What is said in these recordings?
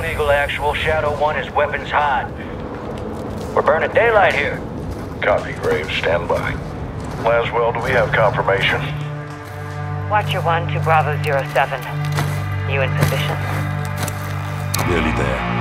Gold Eagle Actual, Shadow 1 is weapons hot. We're burning daylight here. Copy, Graves. Stand by. Laswell, do we have confirmation? Watcher 1 to Bravo 07. You in position? Nearly there.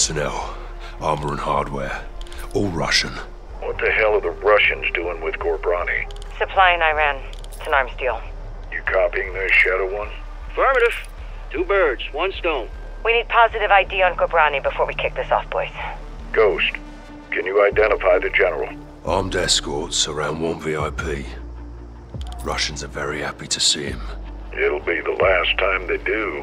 Personnel, armor and hardware. All Russian. What the hell are the Russians doing with Ghorbrani? Supplying Iran. It's an arms deal. You copying this, Shadow One? Affirmative. Two birds, one stone. We need positive ID on Ghorbrani before we kick this off, boys. Ghost, can you identify the general? Armed escorts around one VIP. Russians are very happy to see him. It'll be the last time they do.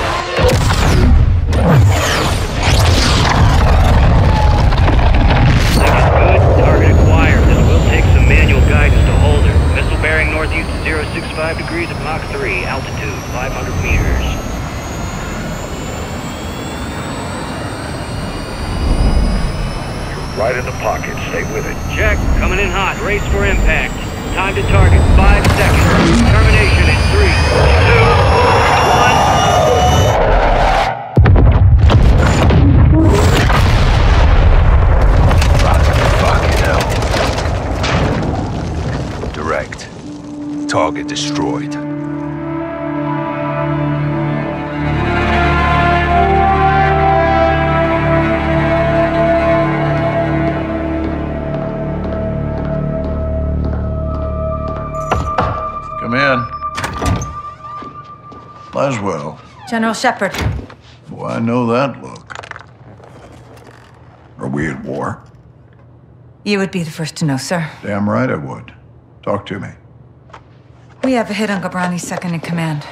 Manual guidance to hold her. Missile bearing northeast 065 degrees at Mach 3. Altitude 500 meters. Right in the pocket. Stay with it. Check. Coming in hot. Race for impact. Time to target. Five Shepherd. Oh, I know that look. Are we at war? You would be the first to know, sir. Damn right I would. Talk to me. We have a hit on Ghorbrani's second in command.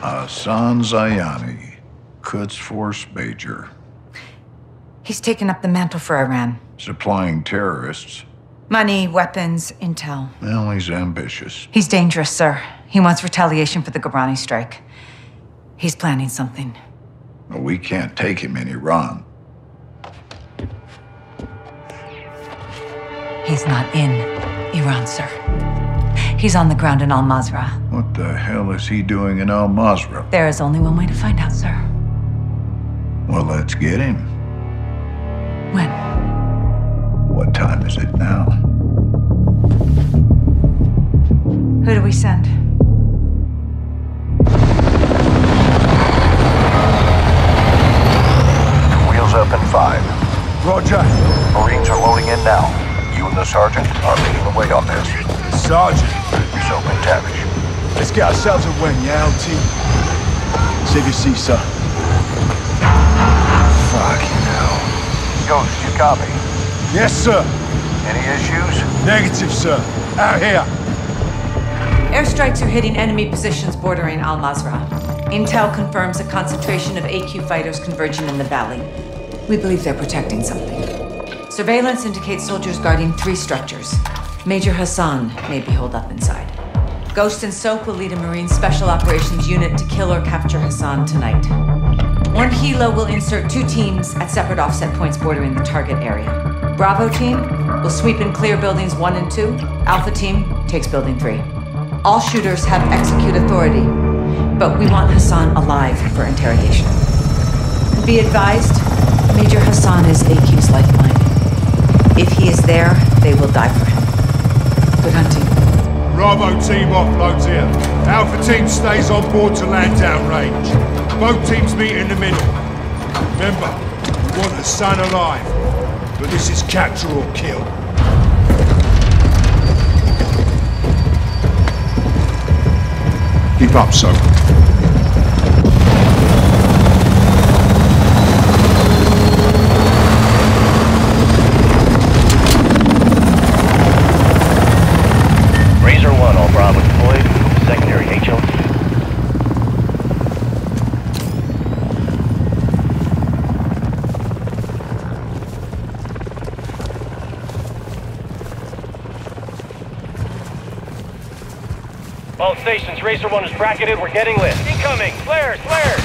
Hassan Zyani, Quds Force Major, He's taken up the mantle for Iran. supplying terrorists. Money, weapons, intel. Well, he's ambitious. He's dangerous, sir. He wants retaliation for the Gabrani strike. He's planning something. We can't take him in Iran. He's not in Iran, sir. He's on the ground in Al Mazrah. What the hell is he doing in Al Mazrah? There is only one way to find out, sir. Well, let's get him. When? What time is it now? Who do we send? Roger. Marines are loading in now. You and the sergeant are leading the way on this. Sergeant. Soap MacTavish. Let's get ourselves a win, yeah, LT? Save your seat, sir. Fucking hell. Ghost, you copy? Yes, sir. Any issues? Negative, sir. Out here. Airstrikes are hitting enemy positions bordering Al Mazrah. Intel confirms a concentration of AQ fighters converging in the valley. We believe they're protecting something. Surveillance indicates soldiers guarding three structures. Major Hassan may be holed up inside. Ghost and Soap will lead a Marine Special Operations unit to kill or capture Hassan tonight. One Hilo will insert two teams at separate offset points bordering the target area. Bravo team will sweep and clear buildings one and two. Alpha team takes building three. All shooters have execute authority, but we want Hassan alive for interrogation. Be advised, Major Hassan is AQ's lifeline. If he is there, they will die for him. Good hunting. Bravo team offloads here. Alpha team stays on board to land downrange. Both teams meet in the middle. Remember, we want Hassan alive. But this is capture or kill. Keep up, Soap. Stations, Racer 1 is bracketed. We're getting lit. Incoming! Flares! Flares!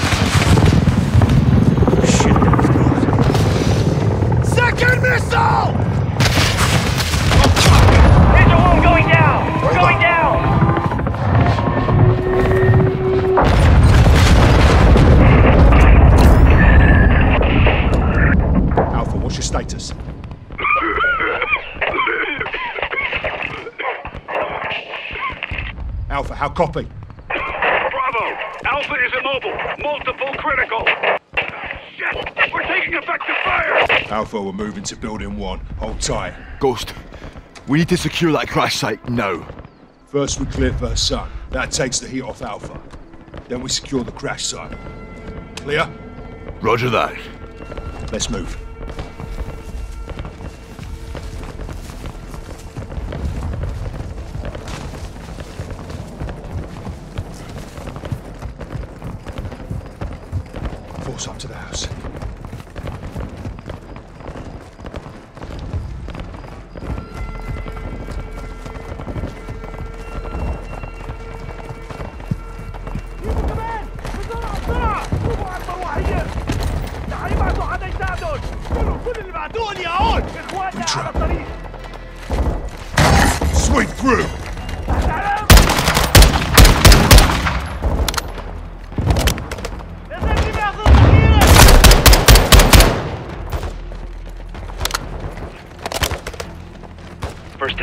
Second missile! Racer 1 going down! We're going down! Alpha, what's your status? Alpha, how copy? Bravo! Alpha is immobile. Multiple critical. Shit! We're taking effective fire! Alpha, we're moving to building one. Hold tight. Ghost, we need to secure that crash site now. First we clear First Hassan. That takes the heat off Alpha. Then we secure the crash site. Clear? Roger that. Let's move. Force up to the house.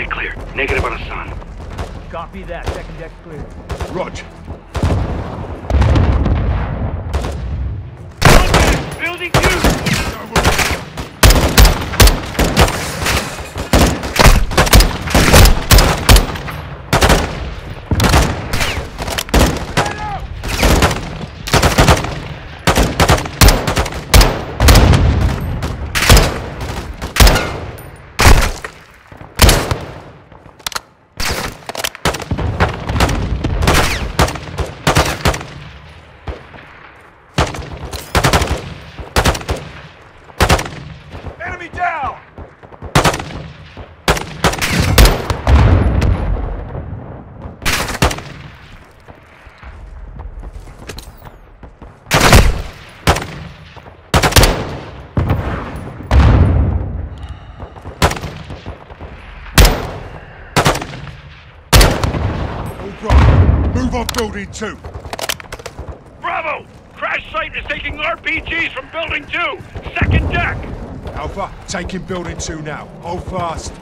First deck clear. Negative on Hassan. Copy that. Second deck clear. Rog, Building two! enemy down! All right, move on building two. Bravo! Crash site is taking RPGs from building two. Second deck. Alpha, taking building two now. Hold fast.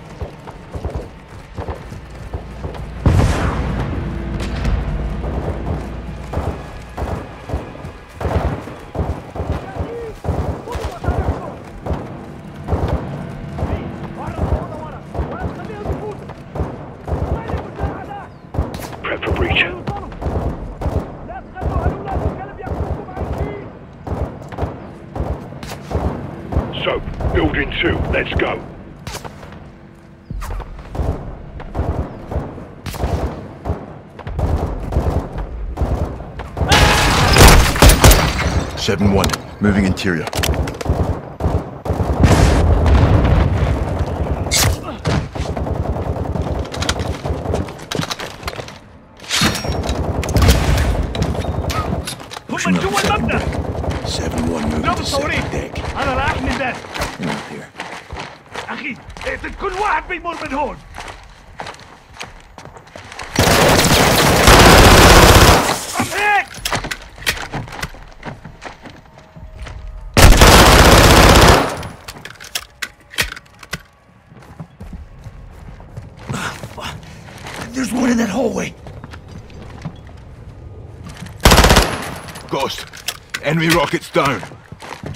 Let's go. Seven one, moving interior. Seven one moving interior. to. I'm in that. Not here. اخي اقتل كل واحد بيمر من هون هيك There's one in that hallway. Ghost. Enemy rockets down.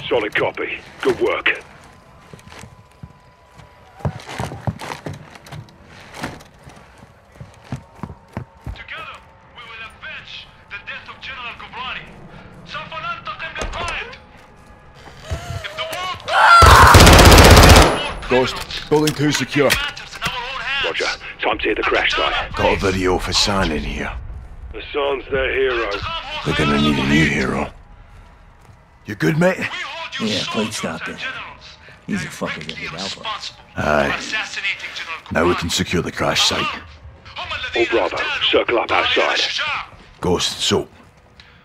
Solid copy. Good work. Ghost. 2 secure. matters in our own hands. Roger. Time to hit the crash site. Got a video for San in here. Hassan's their hero. They're gonna need a new hero. You good, mate? Yeah, please stop it. He's a fucking good alpha. Aye. Now we can secure the crash site. All Bravo, circle up outside. Ghost, so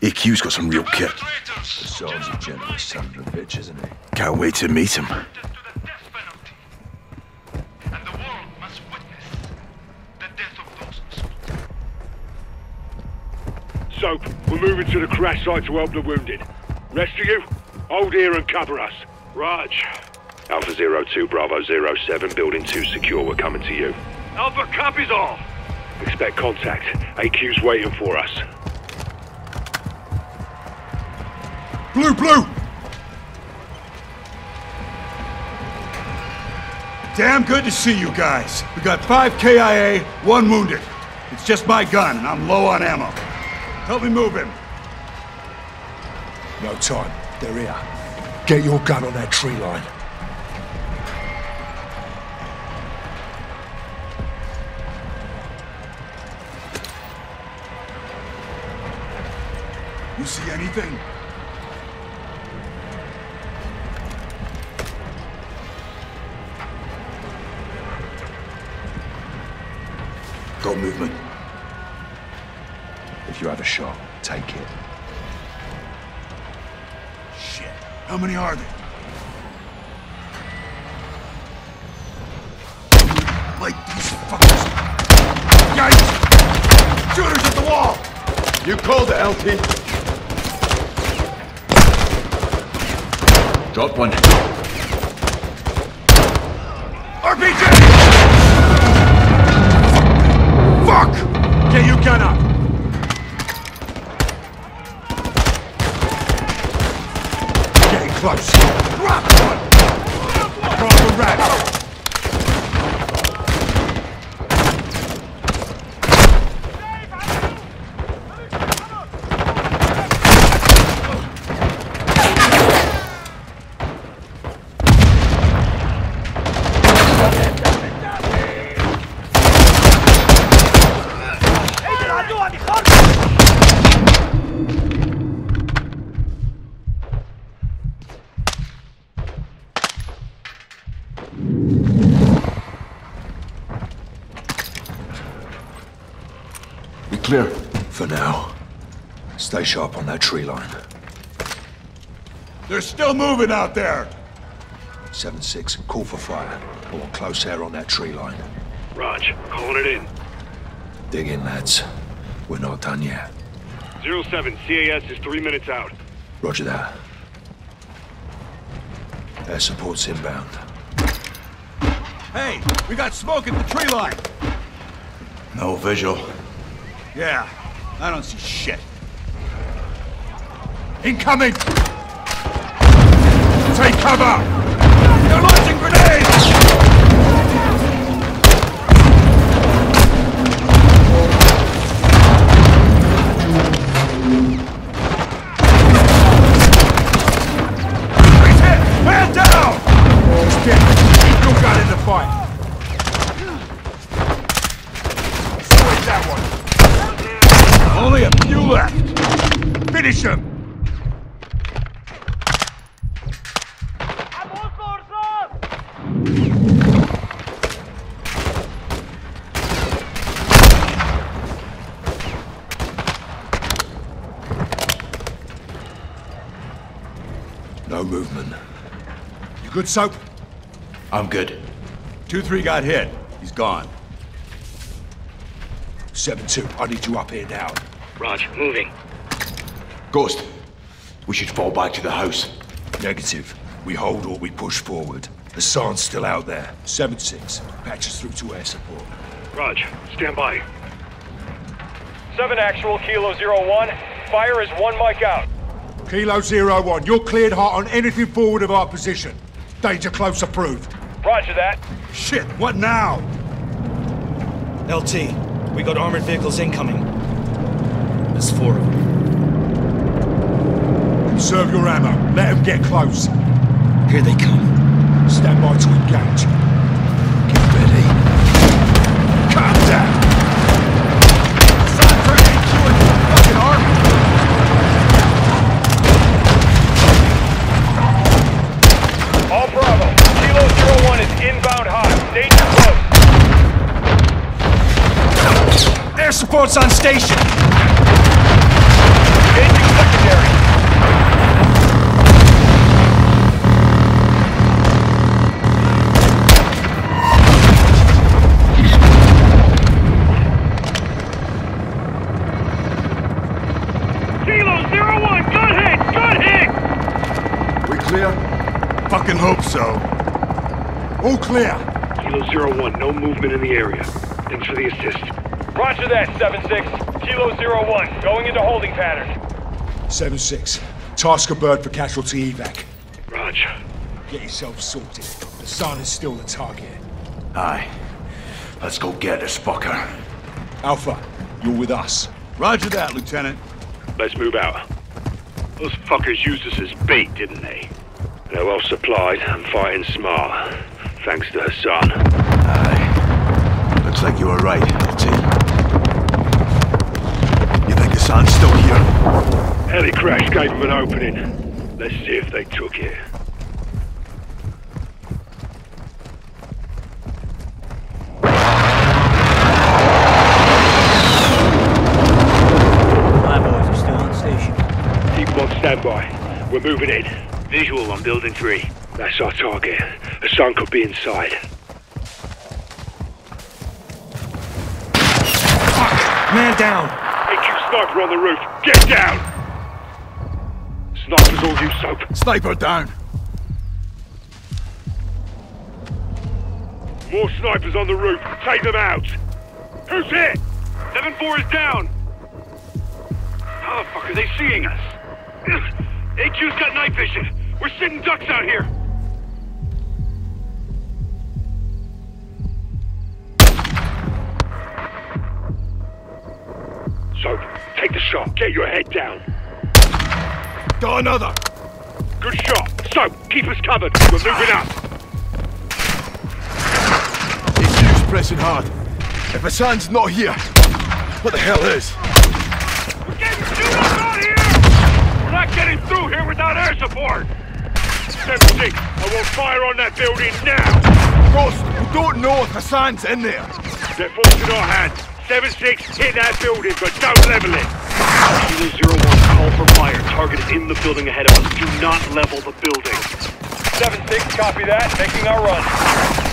AQ's got some real kit. Sounds a generous son of a bitch, isn't he? Can't wait to meet him. And the world must witness the death of those Soap, we're moving to the crash site to help the wounded. Rest of you, hold here and cover us. Raj. Alpha Zero Two Bravo Zero Seven, Building 2 secure, we're coming to you. Alpha copies all. Expect contact. AQ's waiting for us. Blue, blue! Damn good to see you guys. We got five KIA, one wounded. It's just my gun, and I'm low on ammo. Help me move him. No time. They're here. Get your gun on that tree line. You see anything? Got movement. If you have a shot, take it. Shit. How many are there? Like these fuckers. Guys! Shooters at the wall! You called it, LT. Drop one. RPG! Fuck! Get your gun up! Close. Drop one! Drop the rat! We clear. For now. Stay sharp on that tree line. They're still moving out there! 7-6, call for fire. I want close air on that tree line. Raj, calling it in. Dig in, lads. We're not done yet. Zero 07, CAS is three minutes out. Roger that. Air support's inbound. Hey, we got smoke at the tree line! No visual. Yeah, I don't see shit. Incoming! Take cover! They're launching grenades! Soap? I'm good. 2-3 got hit. He's gone. 7-2, I need you up here now. Raj, moving. Ghost, we should fall back to the house. Negative. We hold or we push forward. Hassan's still out there. 7-6, patch us through to air support. Raj, stand by. 7 actual, Kilo Zero 01. Fire is one mic out. Kilo Zero One, you're cleared hot on anything forward of our position. Danger close approved. Roger that. Shit, what now? LT, we got armored vehicles incoming. There's four of them. Conserve your ammo. Let them get close. Here they come. Stand by to engage. Close. Air on station! Engaging secondary. Kilo Zero One, good hit! Good hit! We clear? Fucking hope so. All clear. Kilo Zero One, no movement in the area. Thanks for the assist. Roger that, 7-6. Kilo Zero 01, going into holding pattern. 7-6. Task a bird for casualty evac. Roger. Get yourself sorted. Hassan is still the target. Aye. Let's go get this fucker. Alpha, you're with us. Roger that, Lieutenant. let's move out. Those fuckers used us as bait, didn't they? They're well supplied and fighting smart. Thanks to Hassan. Aye. Looks like you were right, LT. You think the sun's still here? Heli crash gave them an opening. Let's see if they took it. My boys are still on station. Keep them on standby. We're moving in. Visual on building three. That's our target. Hassan could be inside. Man down! Sniper on the roof. Get down! Snipers all you soap. Sniper down. More snipers on the roof. Take them out. Who's hit? 7-4 is down. How the fuck are they seeing us? AQ's got night vision. We're sitting ducks out here. Soap, take the shot. Get your head down. Got another. Good shot. So, keep us covered. We're moving up. AQ's pressing hard. If Hassan's not here, what the hell is? We're getting shoot up out here! We're not getting through here without air support! 7-6, I will fire on that building now! Ghost, we don't know if Hassan's in there. They're forcing our hand. 7-6, hit that building, but don't level it! Kilo 01, call for fire. Target is in the building ahead of us. Do not level the building. 7-6, copy that. Making our run.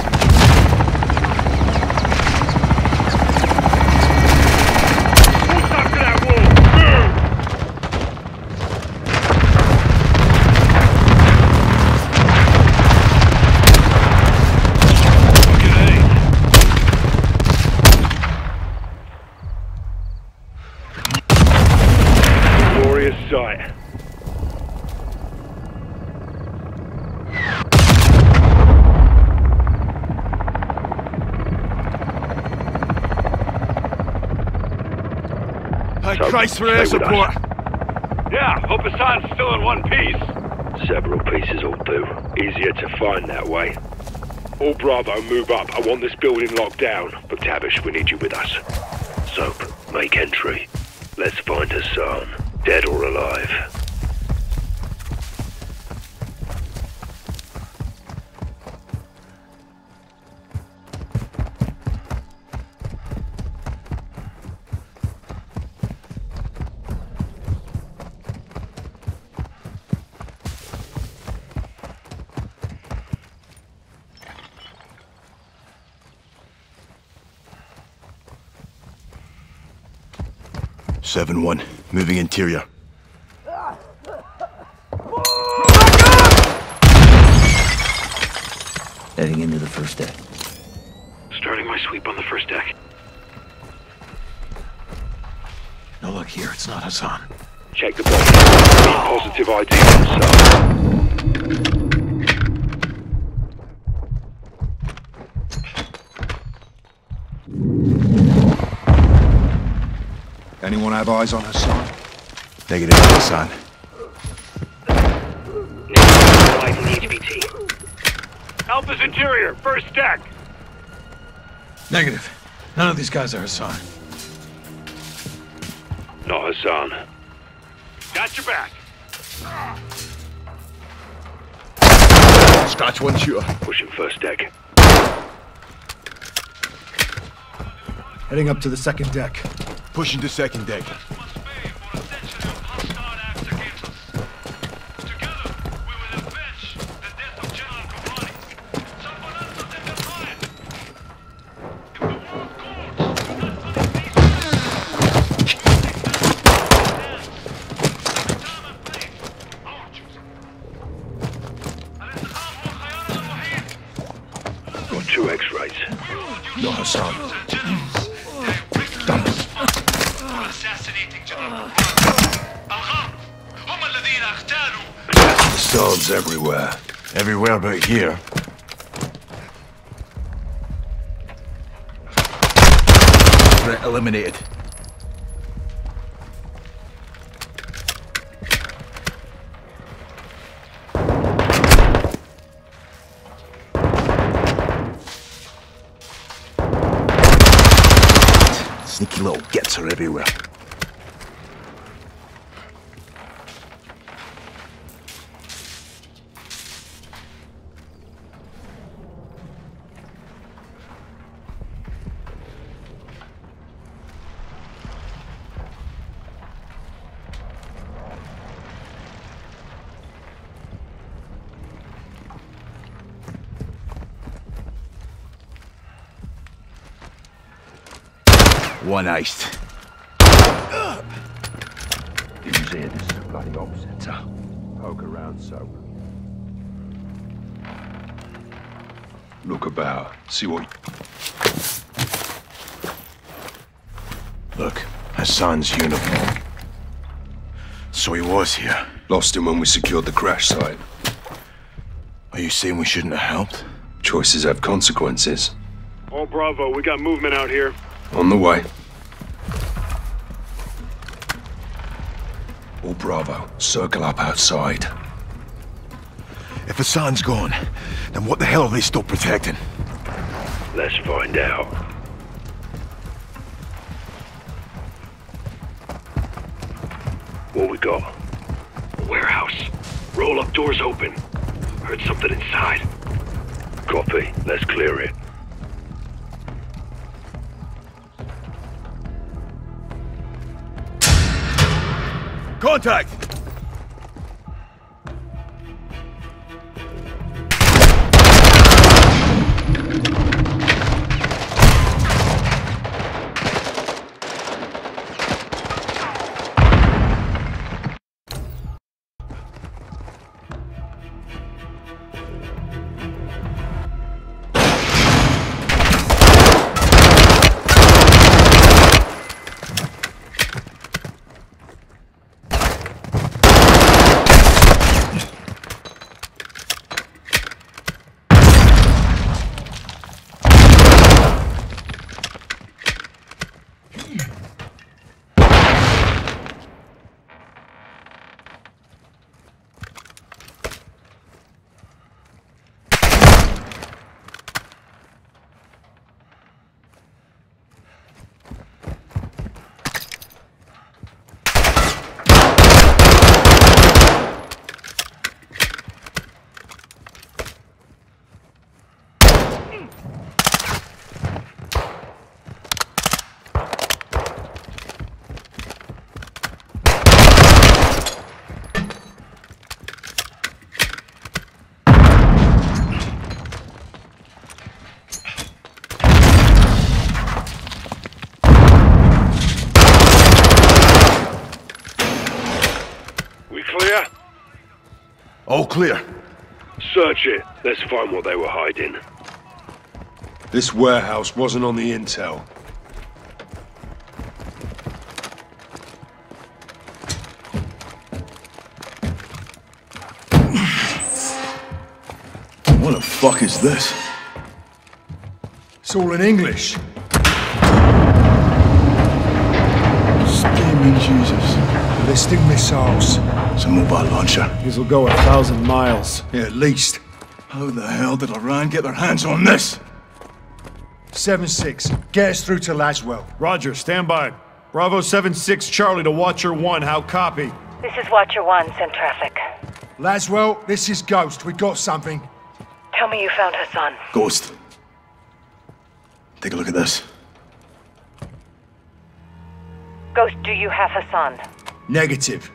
Thank So, Christ for stay air support. Yeah, hope Hassan's still in one piece. Several pieces will do. Easier to find that way. All Bravo, move up. I want this building locked down. MacTavish, we need you with us. Soap, make entry. Let's find Hassan, dead or alive. 7-1, moving interior. Heading into the first deck. Starting my sweep on the first deck. No luck here, it's not Hassan. Check the box. Positive ID on Anyone have eyes on Hassan? Negative, Hassan. Light from the HVT. Alpha's interior, first deck. Negative. None of these guys are Hassan. Not Hassan. Got your back. Scratch one shooter. Pushing first deck. Heading up to the second deck. Pushing to second deck. Everywhere. Everywhere but here. Threat eliminated. Sneaky little gets are everywhere. One iced. Did you see it? This is a bloody op center. Poke around, so. Look about. See what. Look, Hassan's uniform. So he was here. Lost him when we secured the crash site. Are you saying we shouldn't have helped? Choices have consequences. All Bravo, we got movement out here. On the way. Bravo, circle up outside. If Hassan's gone, then what the hell are they still protecting? Let's find out. What we got? A warehouse. Roll up doors open. Heard something inside. Copy. Let's clear it. Contact! Clear. Search it. Let's find what they were hiding. This warehouse wasn't on the intel. What the fuck is this? It's all in English. Ballistic missiles. It's a mobile launcher. These will go a thousand miles. Yeah, at least. How the hell did Iran get their hands on this? 7-6. Get us through to Laswell. Roger, stand by. Bravo 7-6 Charlie to Watcher 1. How copy? This is Watcher 1, send traffic. Laswell, this is Ghost. We got something. Tell me you found Hassan. Ghost. Take a look at this. Ghost, do you have Hassan? Negative.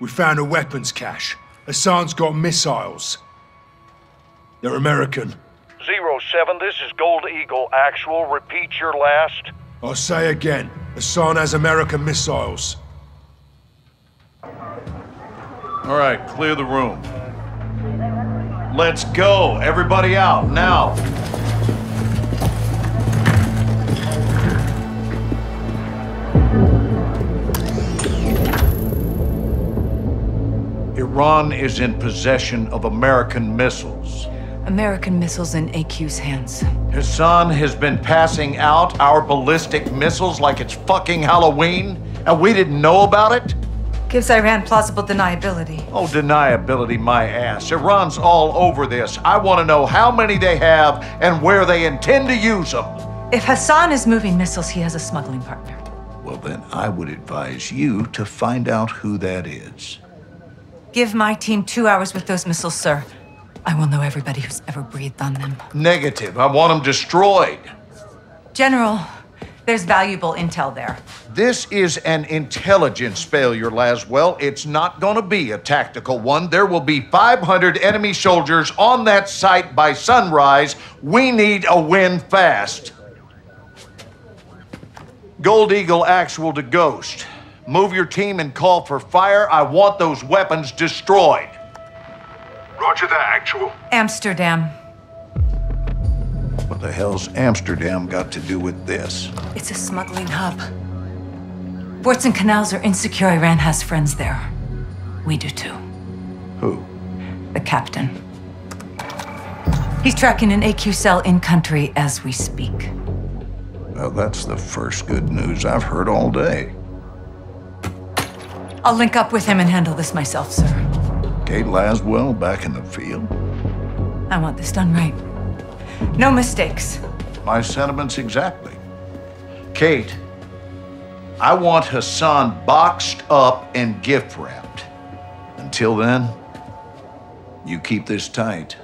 We found a weapons cache. Hassan's got missiles. They're American. Zero 07, this is Gold Eagle. Actual, repeat your last. I'll say again. Hassan has American missiles. All right, clear the room. Let's go. Everybody out, now. Iran is in possession of American missiles. American missiles in AQ's hands. Hassan has been passing out our ballistic missiles like it's fucking Halloween, and we didn't know about it? Gives Iran plausible deniability. Oh, deniability, my ass. Iran's all over this. I want to know how many they have and where they intend to use them. If Hassan is moving missiles, he has a smuggling partner. Well, then I would advise you to find out who that is. Give my team two hours with those missiles, sir. I will know everybody who's ever breathed on them. Negative. I want them destroyed. General, there's valuable intel there. This is an intelligence failure, Laswell. It's not going to be a tactical one. There will be 500 enemy soldiers on that site by sunrise. We need a win fast. Gold Eagle actual to Ghost. Move your team and call for fire. I want those weapons destroyed. Roger that, actual. Amsterdam. What the hell's Amsterdam got to do with this? It's a smuggling hub. Ports and canals are insecure. Iran has friends there. We do too. Who? The captain. He's tracking an AQ cell in country as we speak. Well, that's the first good news I've heard all day. I'll link up with him and handle this myself, sir. Kate Laswell back in the field? I want this done right. No mistakes. My sentiments exactly. Kate, I want Hassan boxed up and gift wrapped. Until then, you keep this tight.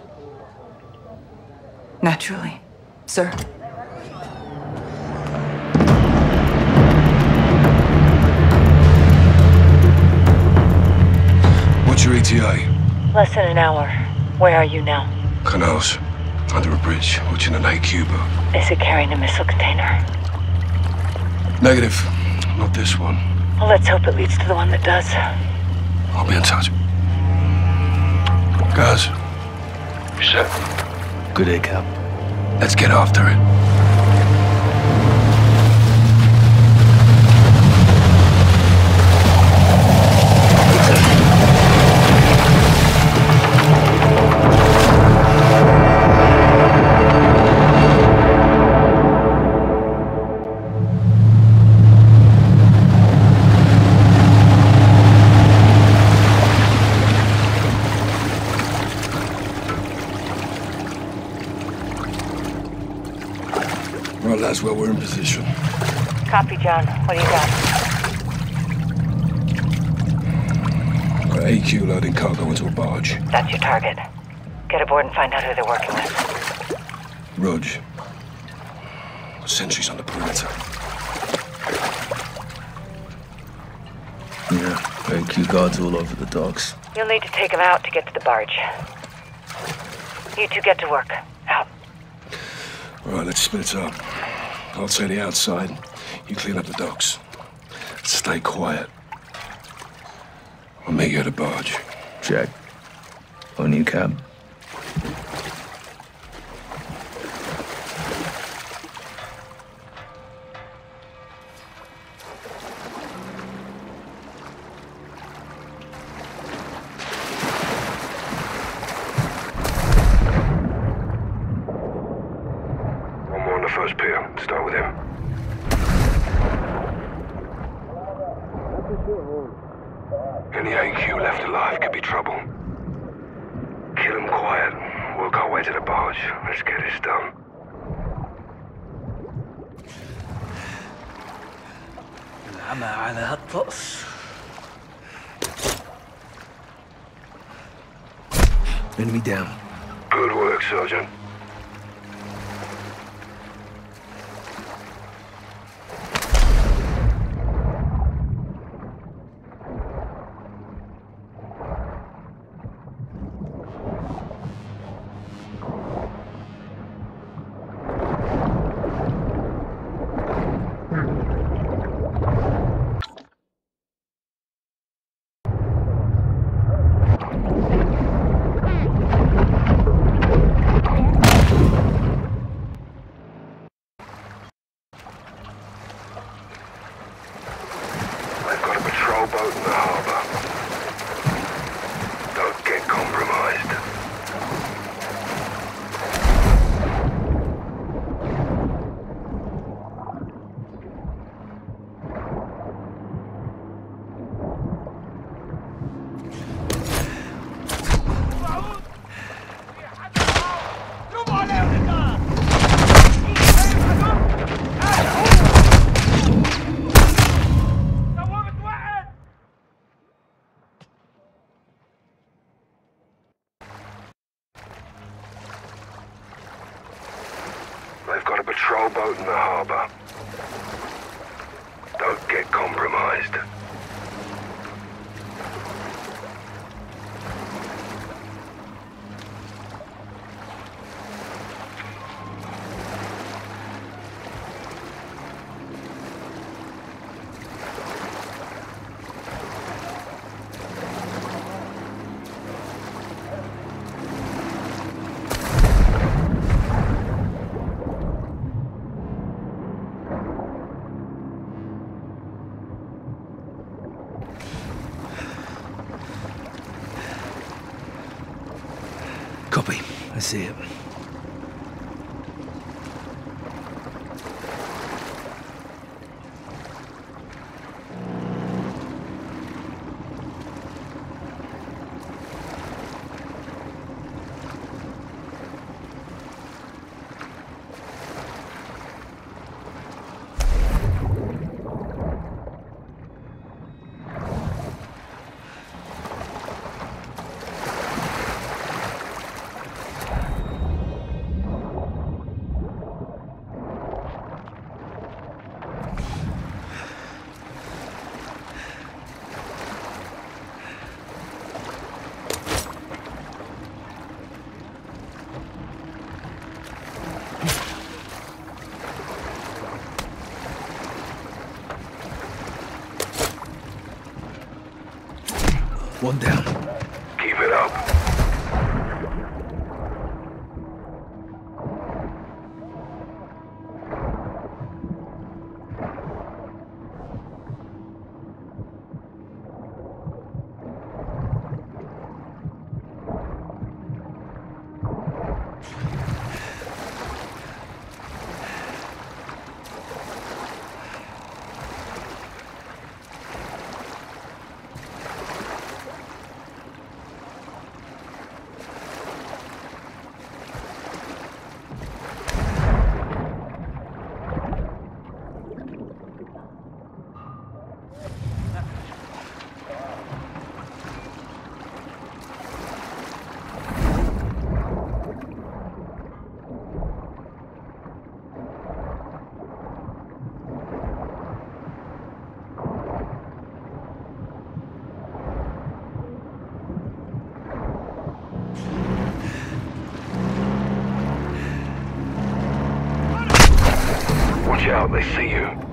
Naturally, sir. ETA? Less than an hour. Where are you now? Canals. Under a bridge, watching an AQ boat. Is it carrying a missile container? Negative. Not this one. Well, let's hope it leads to the one that does. I'll be in touch. Guys. You set? Good day, Cap. Let's get after it. Position. Copy, John. What do you got? Got AQ loading cargo into a barge. That's your target. Get aboard and find out who they're working with. Rog. Sentries on the perimeter. Yeah, AQ guards all over the docks. You'll need to take them out to get to the barge. You two get to work. Out. All right, let's split up. I'll take the outside. You clean up the docks. Stay quiet. I'll meet you at a barge. Jack, On you, cab. first pier. Start with him. Any AQ left alive could be trouble. Kill him quiet. Work our way to the barge. Let's get this done. العمى على هالطقس Enemy down. Good work, Sergeant. I see it. One down. Watch out, they see you.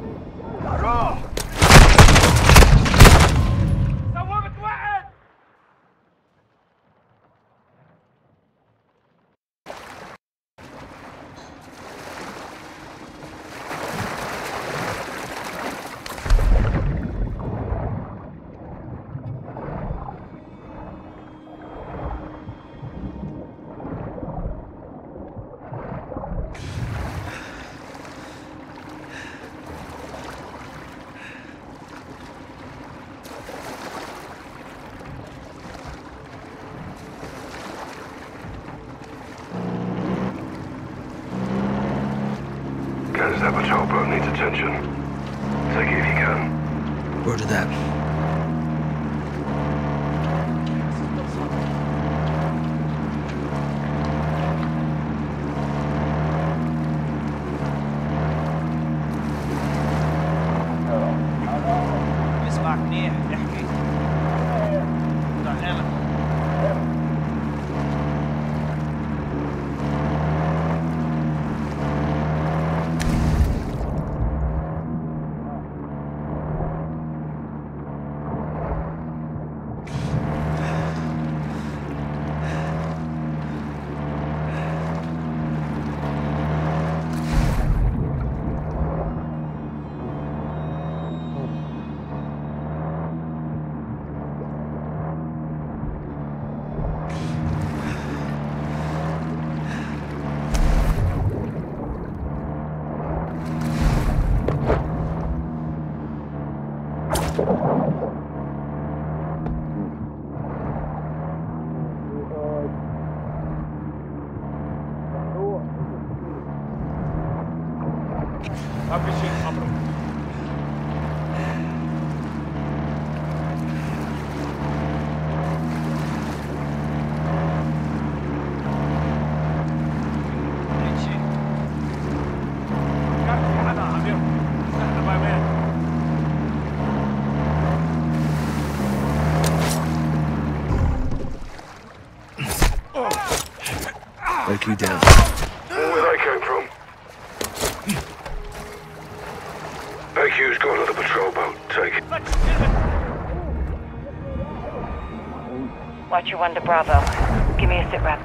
Watch your one to Bravo. Give me a sit rep.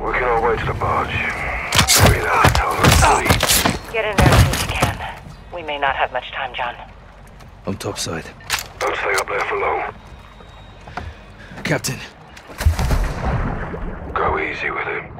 Working our way to the barge. Three and a half ton of ah. Get in there as soon as you can. We may not have much time, John. I'm topside. Don't stay up there for long. Captain, Go easy with him.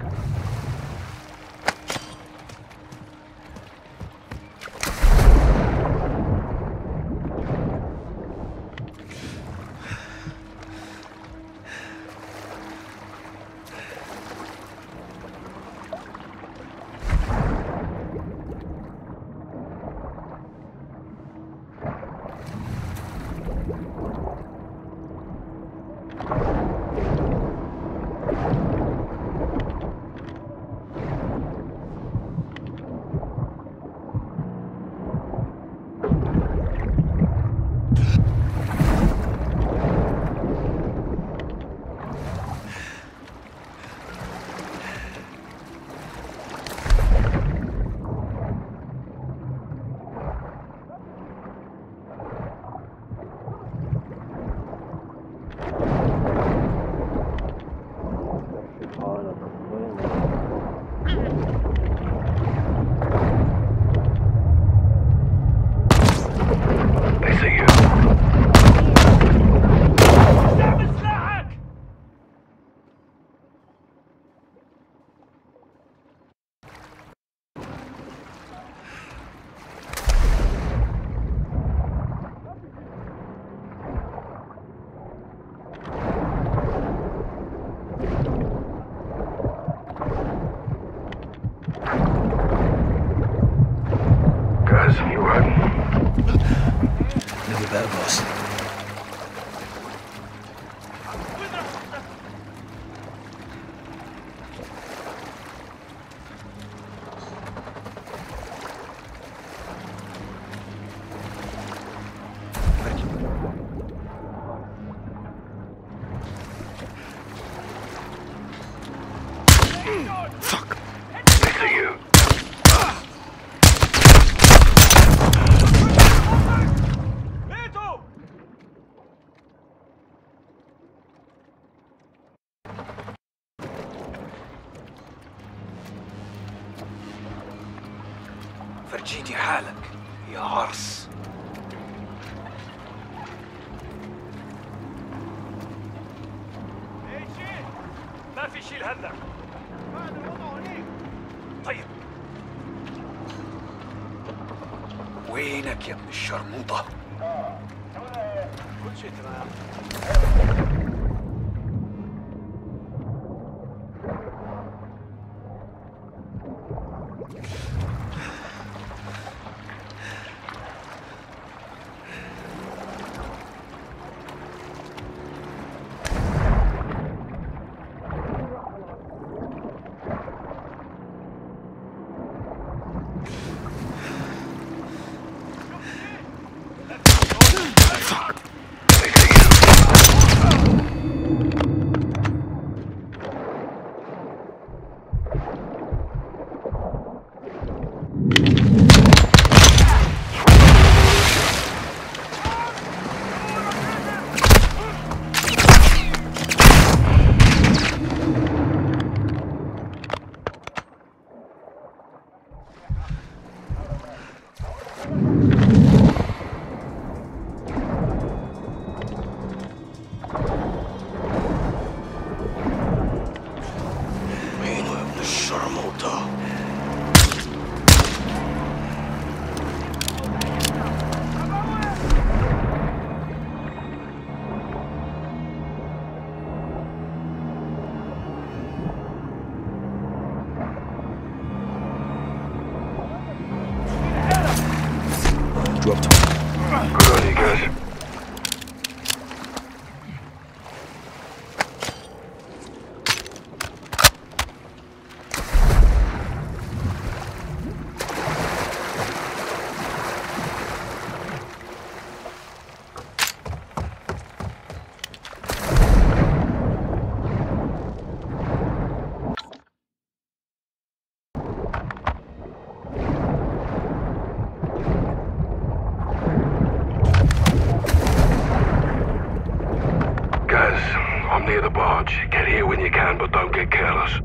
Get careless.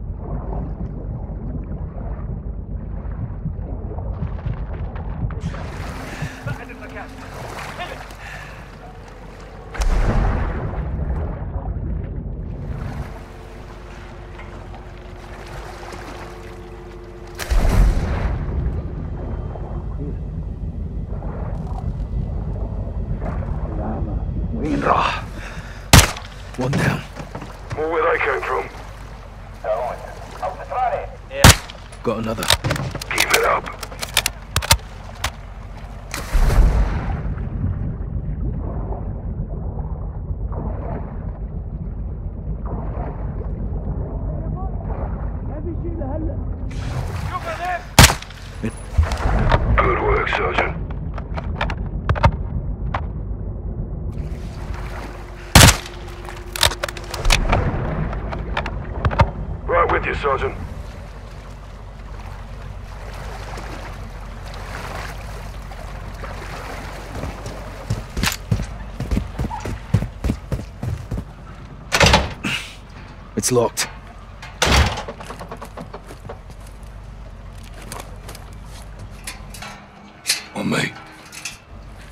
One down. More where they came from. Got another. Keep it up. Good work, Sergeant. Right with you, Sergeant. It's locked. On me.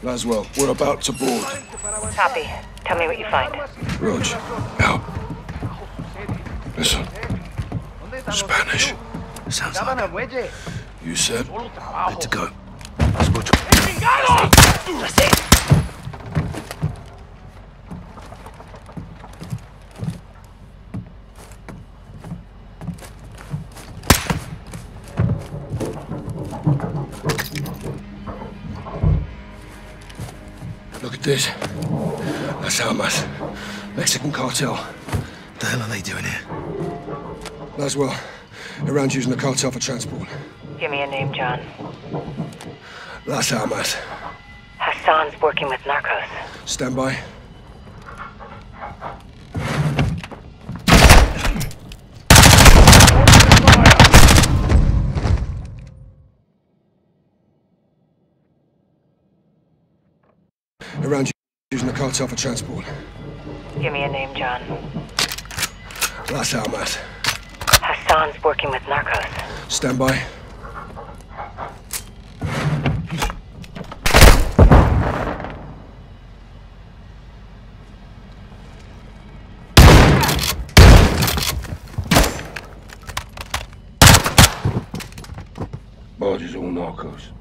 Laswell, we're about to board. Copy. Tell me what you find. Rog, out. Listen. Spanish. Sounds like You said? good to go. Look at this. Las Almas. Mexican cartel. The hell are they doing here? Laswell, around using the cartel for transport. Give me a name, John. Las Almas. Hassan's working with narcos. Stand by. Around using the cartel for transport. Give me a name, John. Las Almas. Hassan's working with narcos. Stand by. Barge is all narcos.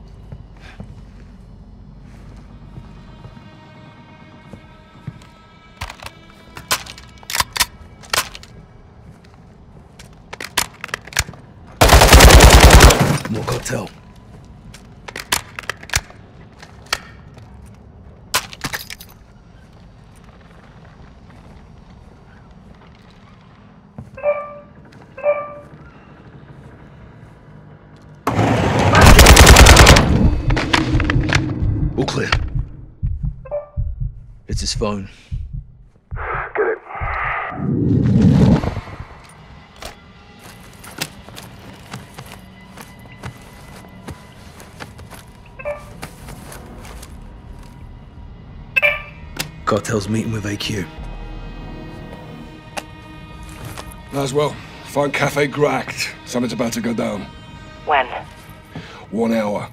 All clear. It's his phone. Cartel's meeting with AQ. Laswell, find Cafe Gracht. Something's about to go down. When? One hour.